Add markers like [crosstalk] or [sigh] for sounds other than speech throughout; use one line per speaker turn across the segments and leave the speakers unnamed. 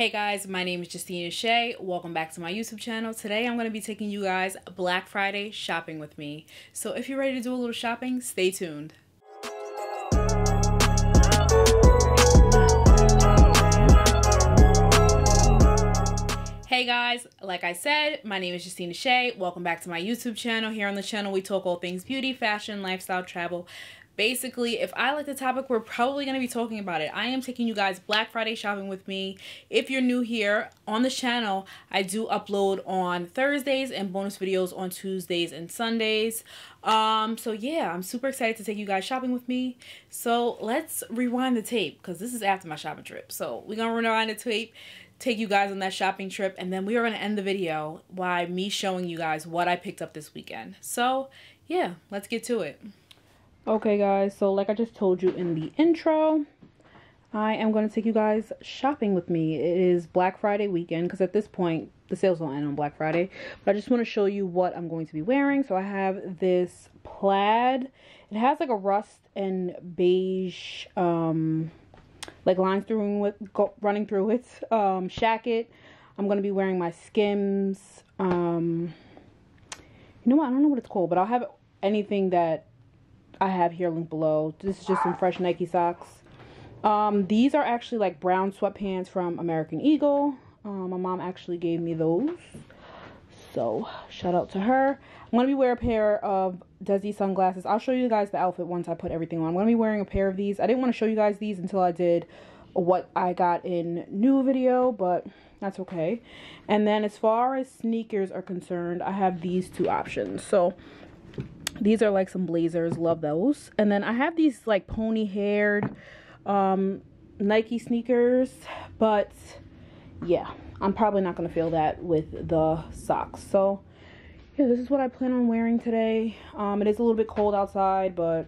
Hey guys, my name is Justina Shea. Welcome back to my YouTube channel. Today I'm going to be taking you guys Black Friday shopping with me. So if you're ready to do a little shopping, stay tuned. Hey guys, like I said, my name is Justina Shea. Welcome back to my YouTube channel. Here on the channel, we talk all things beauty, fashion, lifestyle, travel, basically if i like the topic we're probably going to be talking about it. I am taking you guys black friday shopping with me. If you're new here on the channel i do upload on thursdays and bonus videos on tuesdays and sundays. Um so yeah i'm super excited to take you guys shopping with me. So let's rewind the tape because this is after my shopping trip. So we're gonna rewind the tape take you guys on that shopping trip and then we are going to end the video by me showing you guys what i picked up this weekend. So yeah let's get to it Okay guys, so like I just told you in the intro, I am going to take you guys shopping with me. It is Black Friday weekend because at this point the sales don't end on Black Friday. But I just want to show you what I'm going to be wearing. So I have this plaid. It has like a rust and beige um like lines through with running through it. Um shacket. I'm going to be wearing my Skims um you know what? I don't know what it's called, but I'll have anything that I have here linked below. This is just some fresh Nike socks. Um, these are actually like brown sweatpants from American Eagle. Um, my mom actually gave me those. So, shout out to her. I'm going to be wearing a pair of Dezi sunglasses. I'll show you guys the outfit once I put everything on. I'm going to be wearing a pair of these. I didn't want to show you guys these until I did what I got in new video, but that's okay. And then as far as sneakers are concerned, I have these two options. So, these are like some blazers. Love those. And then i have these like pony haired um nike sneakers but yeah i'm probably not going to feel that with the socks. So yeah this is what i plan on wearing today. Um it is a little bit cold outside but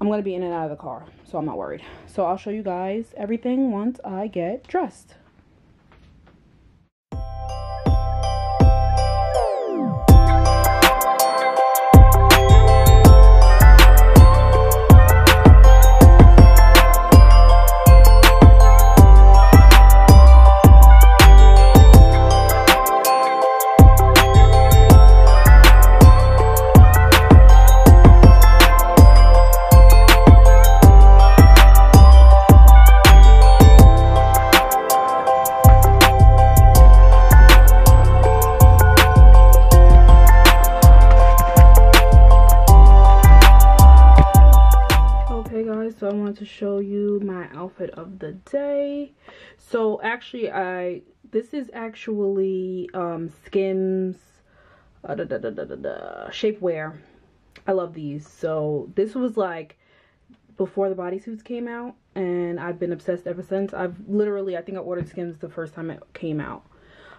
i'm going to be in and out of the car so i'm not worried. So i'll show you guys everything once i get dressed outfit of the day. So actually I this is actually um Skims uh, da, da, da, da, da, da, shapewear. I love these. So this was like before the bodysuits came out and I've been obsessed ever since. I've literally I think I ordered Skims the first time it came out.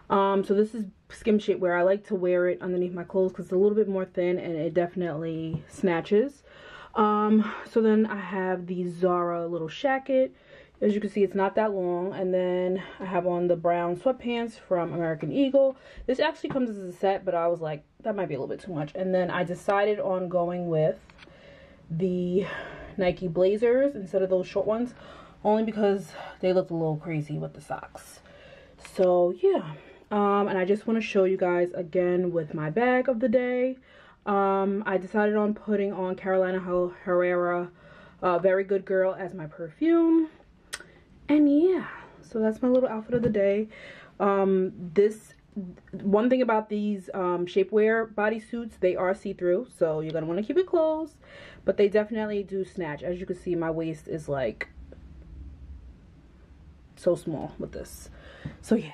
Um, so this is skim shapewear. I like to wear it underneath my clothes because it's a little bit more thin and it definitely snatches. Um, so then I have the Zara little shacket. As you can see, it's not that long. And then I have on the brown sweatpants from American Eagle. This actually comes as a set, but I was like, that might be a little bit too much. And then I decided on going with the Nike Blazers instead of those short ones. Only because they looked a little crazy with the socks. So, yeah. Um, and I just want to show you guys again with my bag of the day. Um, I decided on putting on Carolina Herrera uh, Very Good Girl as my perfume. And yeah, so that's my little outfit of the day. Um, this, one thing about these um, shapewear bodysuits, they are see-through. So you're going to want to keep it closed. But they definitely do snatch. As you can see, my waist is like so small with this. So yeah.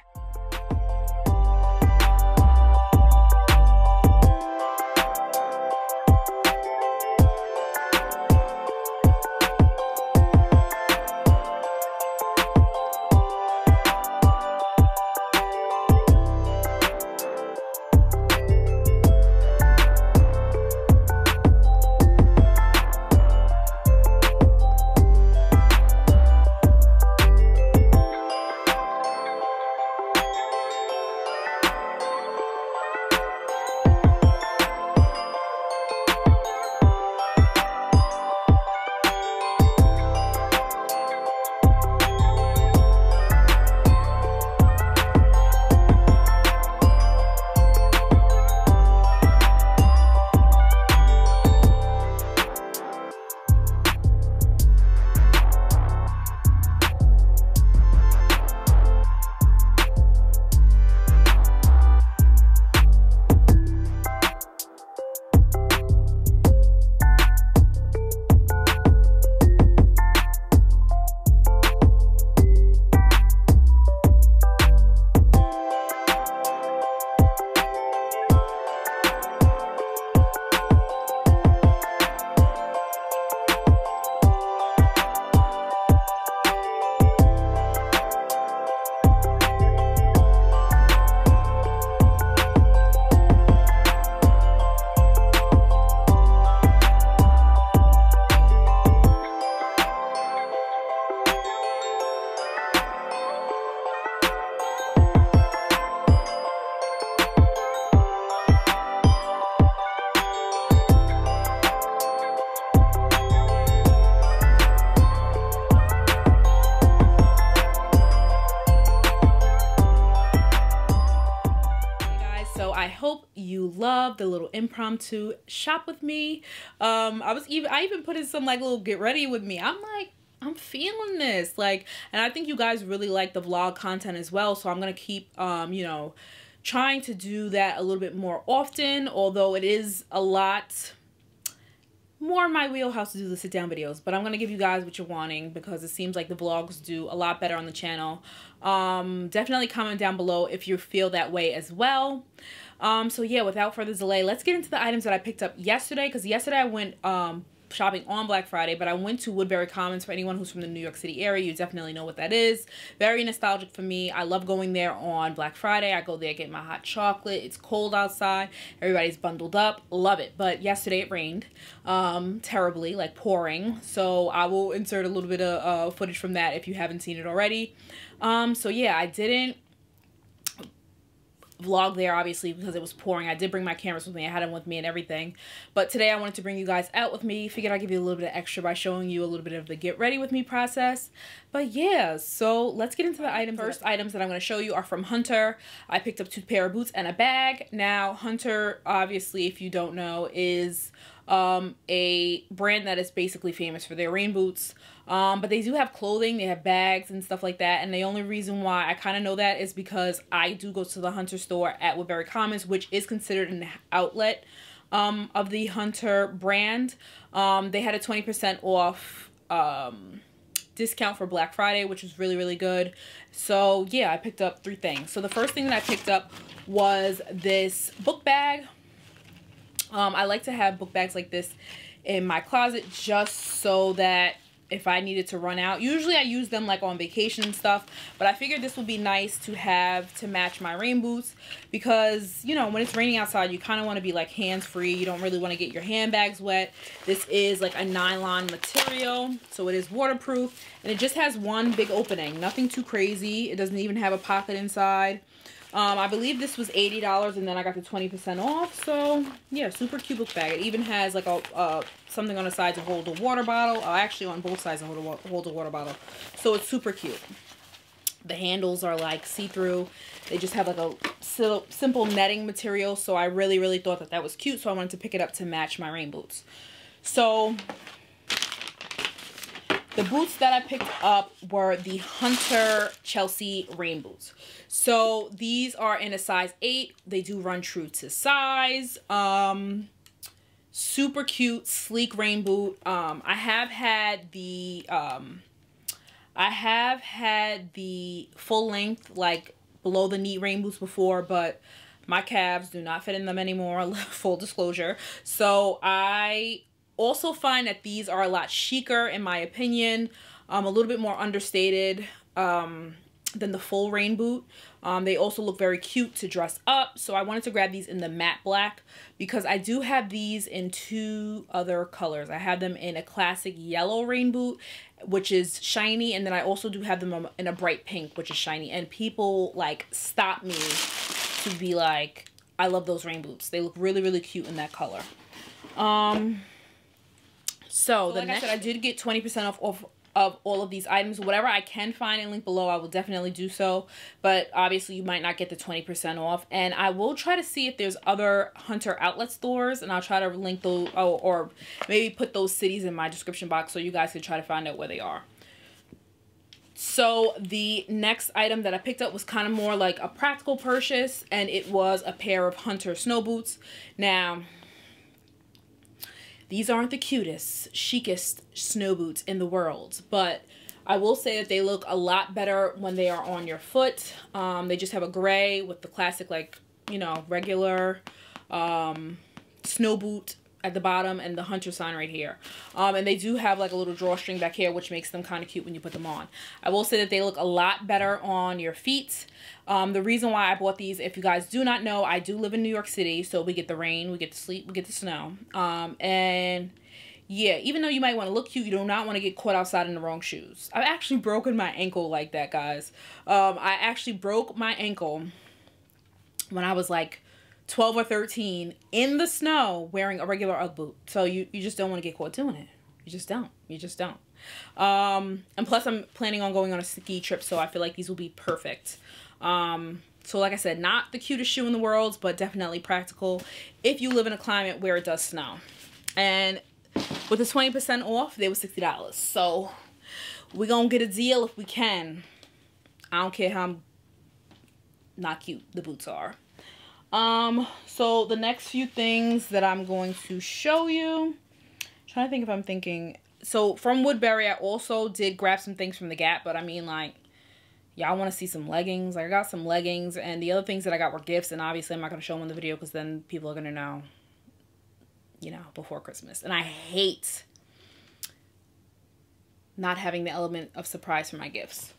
Impromptu shop with me. Um, I was even I even put in some like little get ready with me. I'm like, I'm feeling this. Like, and I think you guys really like the vlog content as well. So I'm gonna keep um, you know, trying to do that a little bit more often, although it is a lot more in my wheelhouse to do the sit down videos but i'm to give you guys what you're wanting because it seems like the vlogs do a lot better on the channel um definitely comment down below if you feel that way as well um so yeah without further delay let's get into the items that i picked up yesterday because yesterday i went um shopping on Black Friday, but I went to Woodbury Commons. For anyone who's from the New York City area, you definitely know what that is. Very nostalgic for me. I love going there on Black Friday. I go there, get my hot chocolate. It's cold outside. Everybody's bundled up. Love it. But yesterday it rained um, terribly, like pouring. So I will insert a little bit of uh, footage from that if you haven't seen it already. Um, so yeah, I didn't vlog there obviously because it was pouring. I did bring my cameras with me. I had them with me and everything. But today I wanted to bring you guys out with me. Figured I'd give you a little bit of extra by showing you a little bit of the get ready with me process. But yeah, so let's get into the items. First items that I'm going to show you are from Hunter. I picked up two pair of boots and a bag. Now Hunter obviously if you don't know is um, a brand that is basically famous for their rain boots. Um, but they do have clothing, they have bags and stuff like that. And the only reason why I kind of know that is because I do go to the Hunter store at Woodbury Commons, which is considered an outlet um, of the Hunter brand. Um, they had a 20% off um, discount for Black Friday, which was really, really good. So yeah, I picked up three things. So the first thing that I picked up was this book bag um, I like to have book bags like this in my closet just so that if I needed to run out. Usually I use them like on vacation and stuff, but I figured this would be nice to have to match my rain boots because, you know, when it's raining outside, you kind of want to be like hands-free. You don't really want to get your handbags wet. This is like a nylon material, so it is waterproof, and it just has one big opening. Nothing too crazy. It doesn't even have a pocket inside. Um, I believe this was $80 and then I got the 20% off. So, yeah, super cute book bag. It even has like a uh, something on the side to hold a water bottle. Uh, actually, on both sides to hold a, hold a water bottle. So, it's super cute. The handles are like see-through. They just have like a simple netting material. So, I really, really thought that that was cute. So, I wanted to pick it up to match my rain boots. So, the boots that I picked up were the Hunter Chelsea rain boots. So these are in a size 8. They do run true to size. Um, super cute, sleek rain boot. Um, I have had the... Um, I have had the full length, like below the knee rain boots before, but my calves do not fit in them anymore, [laughs] full disclosure. So I also find that these are a lot chicer in my opinion, um, a little bit more understated um, than the full rain boot. Um, they also look very cute to dress up. So I wanted to grab these in the matte black because I do have these in two other colors. I have them in a classic yellow rain boot, which is shiny. And then I also do have them in a bright pink, which is shiny. And people like stop me to be like, I love those rain boots. They look really, really cute in that color. Um, so, so the like next, I, said, I did get 20% off, off of all of these items. Whatever I can find and link below, I will definitely do so. But obviously, you might not get the 20% off. And I will try to see if there's other Hunter outlet stores. And I'll try to link those or, oh, or maybe put those cities in my description box so you guys can try to find out where they are. So the next item that I picked up was kind of more like a practical purchase. And it was a pair of Hunter snow boots. Now these aren't the cutest, chicest snow boots in the world, but I will say that they look a lot better when they are on your foot. Um, they just have a gray with the classic, like, you know, regular um, snow boot at the bottom and the hunter sign right here. Um, and they do have like a little drawstring back here, which makes them kind of cute when you put them on. I will say that they look a lot better on your feet. Um, the reason why I bought these, if you guys do not know, I do live in New York City, so we get the rain, we get the sleet, we get the snow. Um, and yeah, even though you might want to look cute, you do not want to get caught outside in the wrong shoes. I've actually broken my ankle like that, guys. Um, I actually broke my ankle when I was like 12 or 13 in the snow wearing a regular Ugg boot. So you, you just don't want to get caught doing it. You just don't. You just don't. Um, and plus, I'm planning on going on a ski trip, so I feel like these will be perfect. Um, so like I said, not the cutest shoe in the world, but definitely practical if you live in a climate where it does snow. And with the 20% off, they were $60. So we're going to get a deal if we can. I don't care how not cute the boots are. Um, so the next few things that I'm going to show you, I'm trying to think if I'm thinking, so from Woodbury, I also did grab some things from the Gap, but I mean like, y'all want to see some leggings. Like, I got some leggings, and the other things that I got were gifts, and obviously I'm not going to show them in the video because then people are going to know, you know, before Christmas. And I hate not having the element of surprise for my gifts.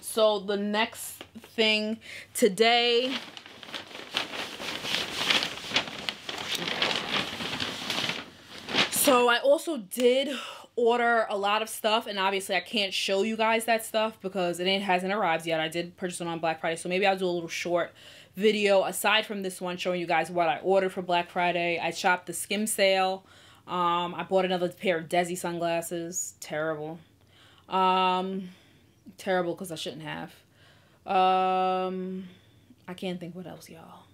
So the next thing today So I also did order a lot of stuff and obviously I can't show you guys that stuff because it hasn't arrived yet. I did purchase it on Black Friday. So maybe I'll do a little short video aside from this one showing you guys what I ordered for Black Friday. I shopped the skim sale. Um, I bought another pair of Dezi sunglasses. Terrible. Um, terrible because I shouldn't have. Um, I can't think what else, y'all.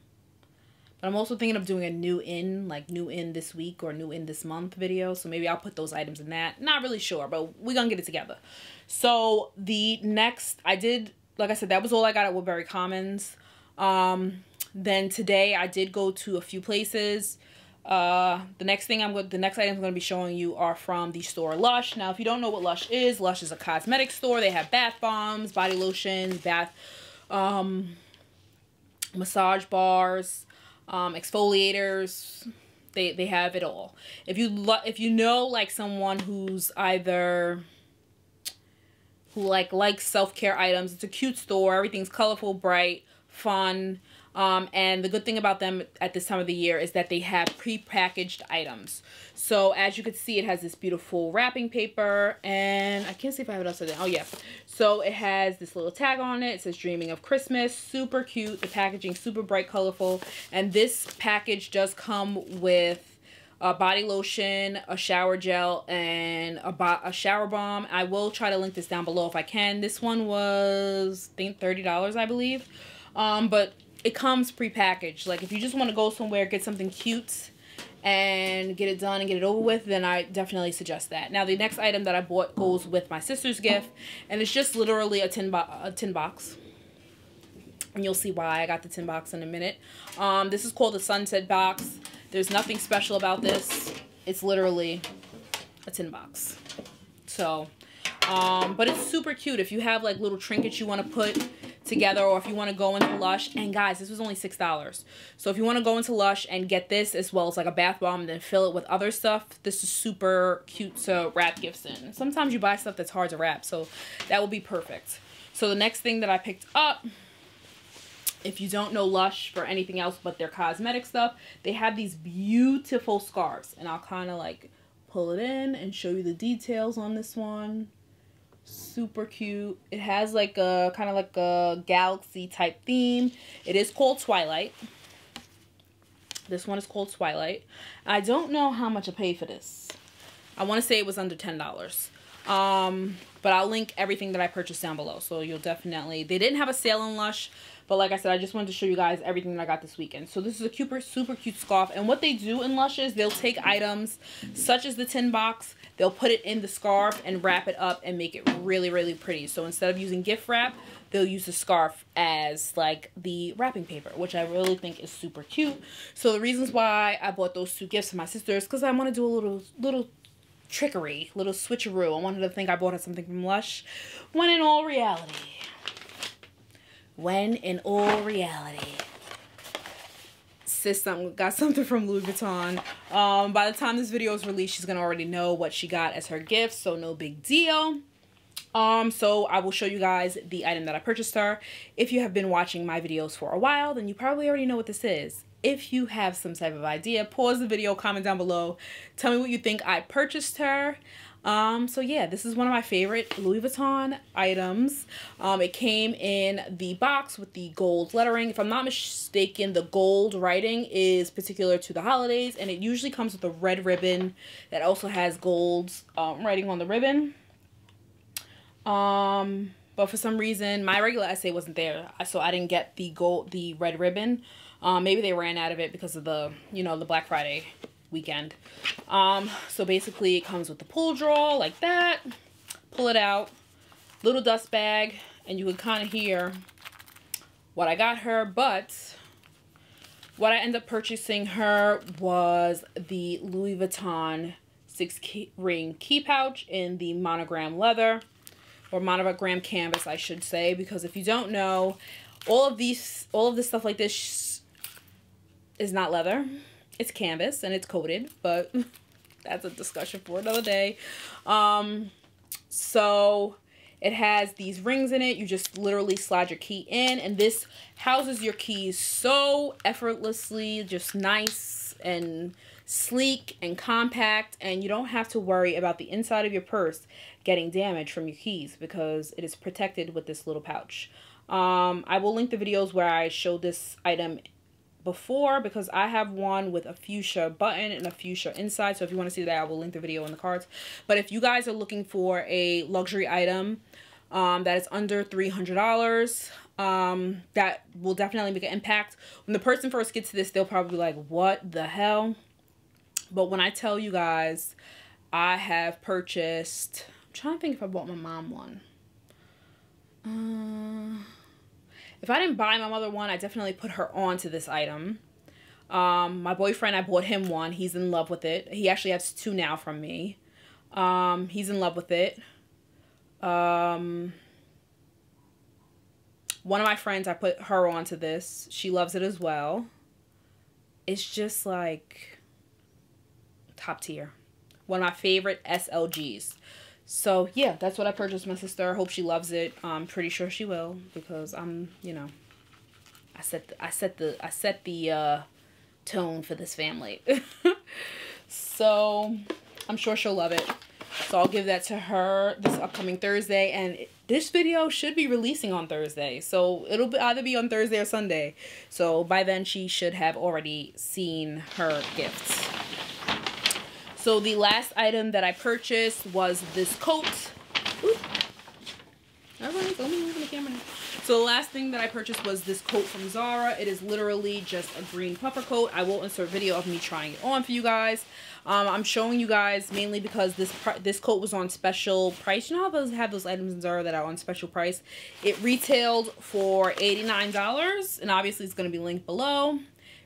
But I'm also thinking of doing a new in, like new in this week or new in this month video. So maybe I'll put those items in that. Not really sure, but we're going to get it together. So the next, I did, like I said, that was all I got at Woodbury Commons. Um, then today I did go to a few places. Uh, the next thing I'm going, the next items I'm going to be showing you are from the store Lush. Now, if you don't know what Lush is, Lush is a cosmetic store. They have bath bombs, body lotions, bath, um, massage bars, um, exfoliators. They they have it all. If you if you know like someone who's either who like likes self care items, it's a cute store. Everything's colorful, bright, fun. Um, and the good thing about them at this time of the year is that they have pre-packaged items. So as you can see, it has this beautiful wrapping paper and I can't see if I have it upside down. Oh yeah. So it has this little tag on it. It says dreaming of Christmas. Super cute. The packaging super bright, colorful. And this package does come with a body lotion, a shower gel, and a, a shower balm. I will try to link this down below if I can. This one was, I think, $30, I believe. Um, but it comes pre-packaged. Like if you just want to go somewhere, get something cute and get it done and get it over with, then I definitely suggest that. Now the next item that I bought goes with my sister's gift and it's just literally a tin, bo a tin box. And you'll see why I got the tin box in a minute. Um, this is called the Sunset Box. There's nothing special about this. It's literally a tin box. So, um, but it's super cute. If you have like little trinkets you want to put together or if you want to go into Lush. And guys, this was only $6. So if you want to go into Lush and get this as well as like a bath bomb and then fill it with other stuff, this is super cute to wrap gifts in. Sometimes you buy stuff that's hard to wrap, so that will be perfect. So the next thing that I picked up if you don't know Lush for anything else but their cosmetic stuff, they have these beautiful scarves. And I'll kind of like pull it in and show you the details on this one super cute. It has like a kind of like a galaxy type theme. It is called Twilight. This one is called Twilight. I don't know how much I paid for this. I want to say it was under $10. Um, but I'll link everything that I purchased down below. So you'll definitely, they didn't have a sale in Lush, but like I said, I just wanted to show you guys everything that I got this weekend. So this is a super, super cute scarf. And what they do in Lush is they'll take items such as the tin box, they'll put it in the scarf and wrap it up and make it really, really pretty. So instead of using gift wrap, they'll use the scarf as like the wrapping paper, which I really think is super cute. So the reasons why I bought those two gifts for my sisters, because I want to do a little, little trickery, little switcheroo. I wanted to think I bought her something from Lush, when in all reality, when in all reality, sis got something from Louis Vuitton. Um, by the time this video is released, she's gonna already know what she got as her gift, so no big deal. Um, so I will show you guys the item that I purchased her. If you have been watching my videos for a while, then you probably already know what this is. If you have some type of idea, pause the video, comment down below. Tell me what you think I purchased her. Um, so yeah, this is one of my favorite Louis Vuitton items. Um, it came in the box with the gold lettering. If I'm not mistaken, the gold writing is particular to the holidays, and it usually comes with a red ribbon that also has gold um, writing on the ribbon. Um, but for some reason, my regular SA wasn't there, so I didn't get the gold, the red ribbon. Um, maybe they ran out of it because of the, you know, the Black Friday weekend. Um, so basically it comes with the pull draw like that. Pull it out. Little dust bag. And you can kind of hear what I got her. But what I ended up purchasing her was the Louis Vuitton six key, ring key pouch in the monogram leather or monogram canvas I should say because if you don't know all of these all of this stuff like this is not leather it's canvas and it's coated, but [laughs] that's a discussion for another day. Um, so it has these rings in it. You just literally slide your key in and this houses your keys so effortlessly, just nice and sleek and compact and you don't have to worry about the inside of your purse getting damaged from your keys because it is protected with this little pouch. Um, I will link the videos where I showed this item before because I have one with a fuchsia button and a fuchsia inside. So if you want to see that, I will link the video in the cards. But if you guys are looking for a luxury item um, that is under $300, um, that will definitely make an impact. When the person first gets to this, they'll probably be like, what the hell? But when I tell you guys, I have purchased, I'm trying to think if I bought my mom one. Uh, if I didn't buy my mother one, I definitely put her on to this item. Um, my boyfriend, I bought him one. He's in love with it. He actually has two now from me. Um, he's in love with it. Um, one of my friends, I put her onto this. She loves it as well. It's just like top tier. One of my favorite SLGs. So yeah, that's what I purchased my sister. I hope she loves it. I'm pretty sure she will because I'm, you know, I set the, I set the I set the uh, tone for this family. [laughs] so I'm sure she'll love it. So I'll give that to her this upcoming Thursday and this video should be releasing on Thursday. So it'll be either be on Thursday or Sunday. So by then she should have already seen her gifts. So the last item that I purchased was this coat. So the last thing that I purchased was this coat from Zara. It is literally just a green puffer coat. I will insert video of me trying it on for you guys. Um, I'm showing you guys mainly because this this coat was on special price. You know how those have those items in Zara that are on special price? It retailed for $89 and obviously it's going to be linked below.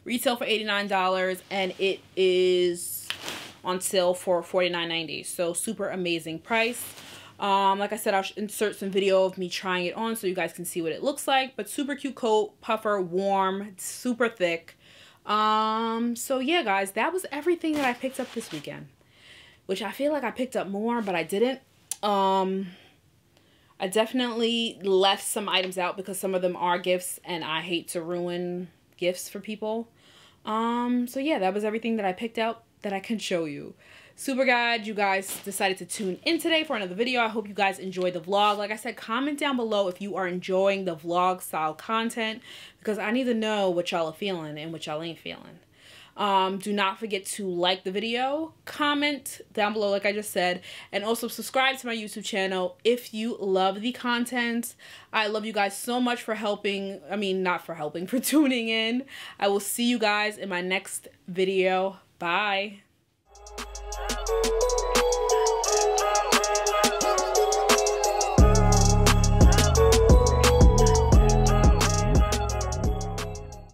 Retail for $89 and it is on sale for $49.90. So super amazing price. Um, like I said, I'll insert some video of me trying it on so you guys can see what it looks like. But super cute coat, puffer, warm, super thick. Um, so yeah, guys, that was everything that I picked up this weekend. Which I feel like I picked up more, but I didn't. Um, I definitely left some items out because some of them are gifts and I hate to ruin gifts for people. Um, so yeah, that was everything that I picked out that I can show you. Super glad you guys decided to tune in today for another video. I hope you guys enjoyed the vlog. Like I said, comment down below if you are enjoying the vlog style content because I need to know what y'all are feeling and what y'all ain't feeling. Um, do not forget to like the video, comment down below like I just said, and also subscribe to my YouTube channel if you love the content. I love you guys so much for helping, I mean not for helping, [laughs] for tuning in. I will see you guys in my next video. Bye.